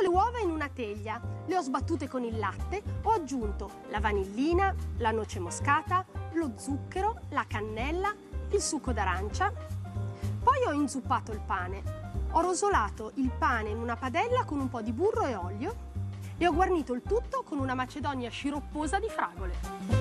le uova in una teglia, le ho sbattute con il latte, ho aggiunto la vanillina, la noce moscata, lo zucchero, la cannella, il succo d'arancia. Poi ho inzuppato il pane. Ho rosolato il pane in una padella con un po' di burro e olio e ho guarnito il tutto con una macedonia sciropposa di fragole.